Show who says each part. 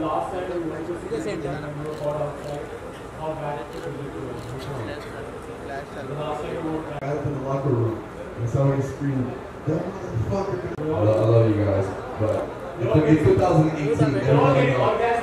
Speaker 1: last time we went to see the center, we were outside. How bad it was. The last time we were
Speaker 2: I got up in the locker room and somebody screamed, that motherfucker. I love, you guys, but in 2018, everybody knows.